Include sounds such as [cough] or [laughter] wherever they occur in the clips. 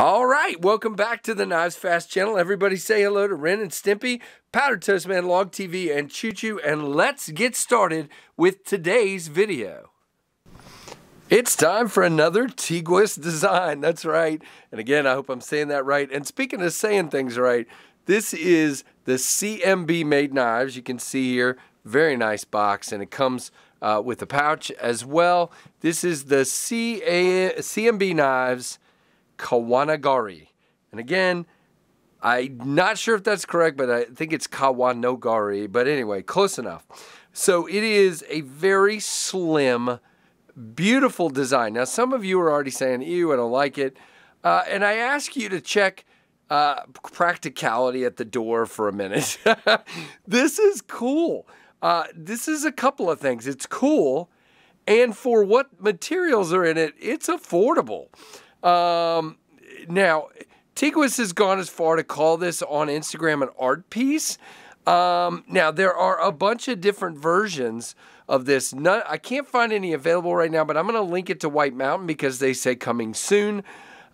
All right, welcome back to the KnivesFAST channel. Everybody say hello to Ren and Stimpy, Powder Toast Man, Log TV, and Choo Choo, and let's get started with today's video. It's time for another Tiguass design. That's right. And again, I hope I'm saying that right. And speaking of saying things right, this is the CMB made knives. You can see here, very nice box, and it comes uh, with a pouch as well. This is the CA CMB knives Kawanagari. And again, I'm not sure if that's correct, but I think it's Kawanogari. But anyway, close enough. So it is a very slim, beautiful design. Now, some of you are already saying, ew, I don't like it. Uh, and I ask you to check uh, practicality at the door for a minute. [laughs] this is cool. Uh, this is a couple of things. It's cool, and for what materials are in it, it's affordable. Um, now, Tiguass has gone as far to call this on Instagram an art piece. Um, now, there are a bunch of different versions of this. None, I can't find any available right now, but I'm going to link it to White Mountain because they say coming soon.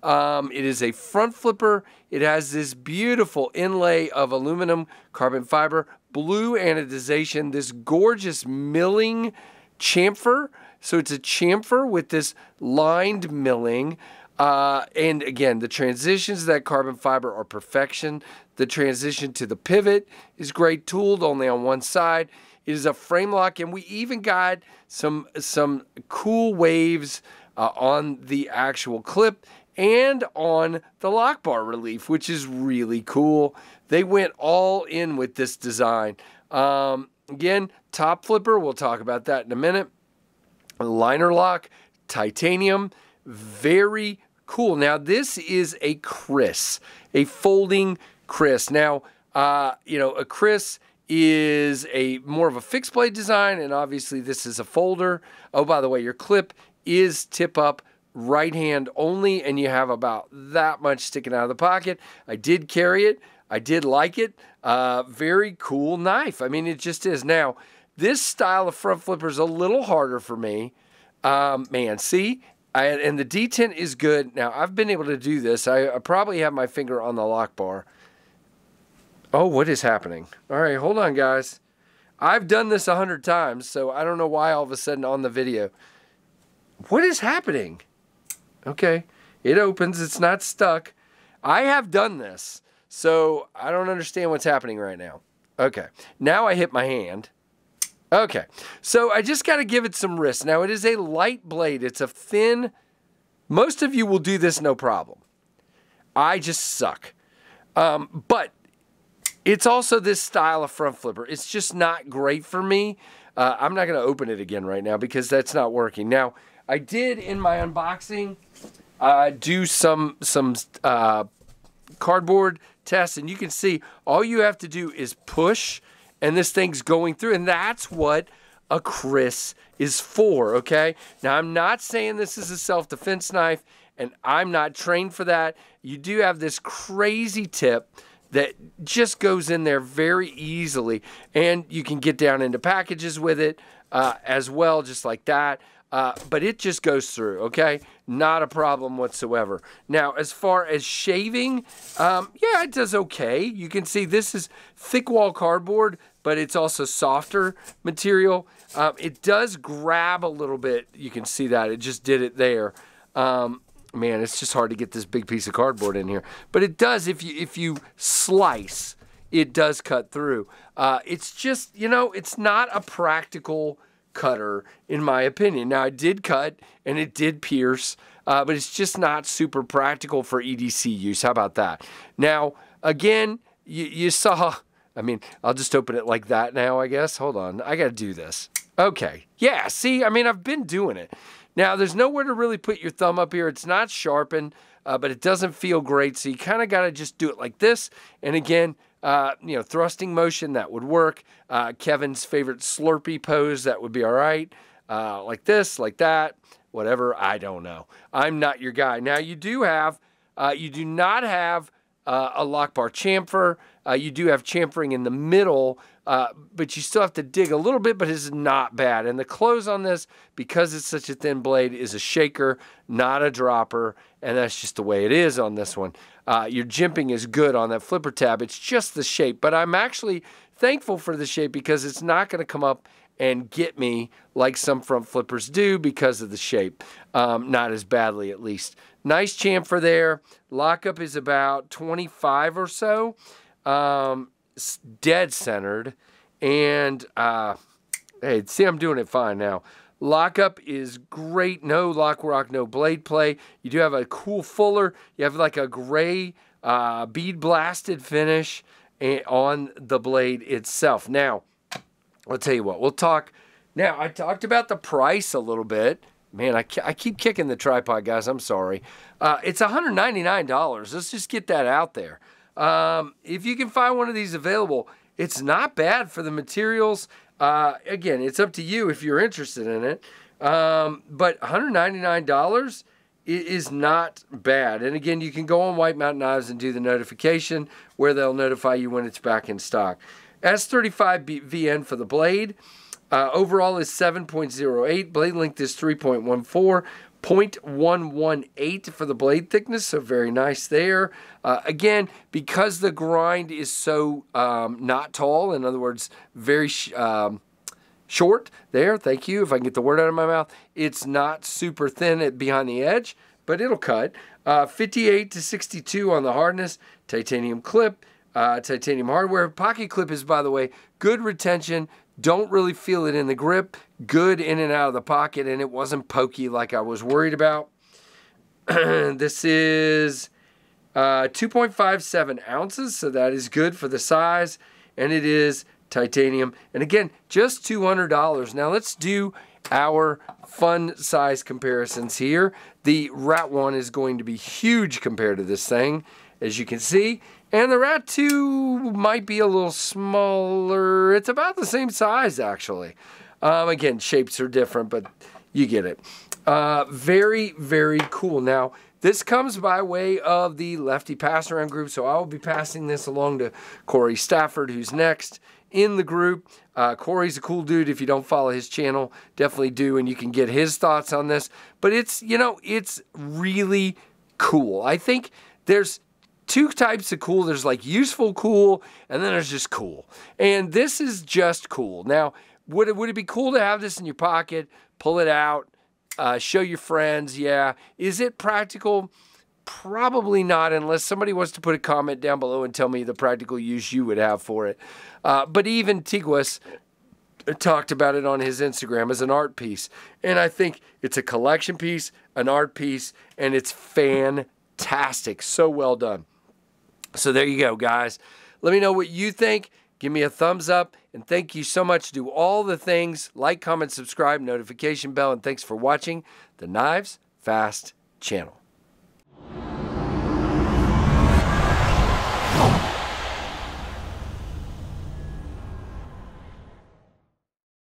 Um, it is a front flipper. It has this beautiful inlay of aluminum carbon fiber, blue anodization, this gorgeous milling chamfer. So it's a chamfer with this lined milling. Uh, and again, the transitions of that carbon fiber are perfection. The transition to the pivot is great, tooled only on one side. It is a frame lock, and we even got some some cool waves uh, on the actual clip and on the lock bar relief, which is really cool. They went all in with this design. Um, again, top flipper, we'll talk about that in a minute. Liner lock, titanium, very cool. Now, this is a Criss, a folding Criss. Now, uh, you know, a Criss is a more of a fixed blade design, and obviously this is a folder. Oh, by the way, your clip is tip up right hand only, and you have about that much sticking out of the pocket. I did carry it. I did like it. Uh, very cool knife. I mean, it just is. Now, this style of front flipper is a little harder for me. Um, man, see, I, and the detent is good. Now, I've been able to do this. I, I probably have my finger on the lock bar. Oh, what is happening? All right, hold on, guys. I've done this a hundred times, so I don't know why all of a sudden on the video. What is happening? Okay, it opens. It's not stuck. I have done this, so I don't understand what's happening right now. Okay, now I hit my hand. Okay, so I just got to give it some wrist. Now, it is a light blade. It's a thin, most of you will do this no problem. I just suck. Um, but it's also this style of front flipper. It's just not great for me. Uh, I'm not going to open it again right now because that's not working. Now, I did in my unboxing uh, do some some uh, cardboard tests, and you can see all you have to do is push and this thing's going through. And that's what a Criss is for, okay? Now, I'm not saying this is a self defense knife, and I'm not trained for that. You do have this crazy tip that just goes in there very easily, and you can get down into packages with it uh, as well, just like that. Uh, but it just goes through, okay? Not a problem whatsoever. Now, as far as shaving, um, yeah, it does okay. You can see this is thick wall cardboard, but it's also softer material. Um, it does grab a little bit. You can see that. It just did it there. Um, man, it's just hard to get this big piece of cardboard in here. But it does, if you, if you slice, it does cut through. Uh, it's just, you know, it's not a practical cutter, in my opinion. Now, it did cut and it did pierce, uh, but it's just not super practical for EDC use. How about that? Now, again, you, you saw, I mean, I'll just open it like that now, I guess. Hold on, I got to do this. Okay, yeah, see, I mean, I've been doing it. Now, there's nowhere to really put your thumb up here. It's not sharpened, uh, but it doesn't feel great. So you kind of got to just do it like this. And again, uh, you know, thrusting motion, that would work. Uh, Kevin's favorite Slurpee pose, that would be all right. Uh, like this, like that, whatever, I don't know. I'm not your guy. Now, you do have, uh, you do not have uh, a lock bar chamfer. Uh, you do have chamfering in the middle, uh, but you still have to dig a little bit, but it's not bad. And the close on this, because it's such a thin blade, is a shaker, not a dropper, and that's just the way it is on this one. Uh, your jimping is good on that flipper tab. It's just the shape, but I'm actually thankful for the shape because it's not going to come up and get me like some front flippers do because of the shape. Um, not as badly, at least. Nice chamfer there. Lockup is about 25 or so. Um, dead centered. And, uh, hey, see, I'm doing it fine now. Lockup is great. No lock rock, no blade play. You do have a cool fuller. You have like a gray uh, bead blasted finish on the blade itself. Now, I'll tell you what, we'll talk. Now, I talked about the price a little bit. Man, I, I keep kicking the tripod, guys. I'm sorry. Uh, it's $199. Let's just get that out there. Um, if you can find one of these available, it's not bad for the materials. Uh, again, it's up to you if you're interested in it. Um, but $199 is not bad. And again, you can go on White Mountain Knives and do the notification where they'll notify you when it's back in stock. S35VN for the blade. Uh, overall is 7.08. Blade length is 3.14. 0.118 for the blade thickness, so very nice there. Uh, again, because the grind is so um, not tall, in other words, very sh um, short there, thank you, if I can get the word out of my mouth, it's not super thin at behind the edge, but it'll cut. Uh, 58 to 62 on the hardness, titanium clip, uh, titanium hardware. Pocket clip is, by the way, good retention, don't really feel it in the grip. Good in and out of the pocket, and it wasn't pokey like I was worried about. [clears throat] this is uh, 2.57 ounces, so that is good for the size, and it is titanium. And again, just $200. Now let's do our fun size comparisons here. The Rat 1 is going to be huge compared to this thing, as you can see. And the Rat 2 might be a little smaller. It's about the same size, actually. Um, again, shapes are different, but you get it. Uh, very, very cool. Now, this comes by way of the Lefty Pass Around group, so I will be passing this along to Corey Stafford, who's next in the group. Uh, Corey's a cool dude. If you don't follow his channel, definitely do, and you can get his thoughts on this. But it's, you know, it's really cool. I think there's two types of cool. There's like useful cool, and then there's just cool. And this is just cool. Now, would it, would it be cool to have this in your pocket, pull it out, uh, show your friends? Yeah. Is it practical? Probably not, unless somebody wants to put a comment down below and tell me the practical use you would have for it. Uh, but even Tiguass talked about it on his Instagram as an art piece. And I think it's a collection piece, an art piece, and it's fantastic. So well done. So there you go, guys. Let me know what you think. Give me a thumbs up. And thank you so much. Do all the things like, comment, subscribe, notification bell. And thanks for watching the Knives Fast channel.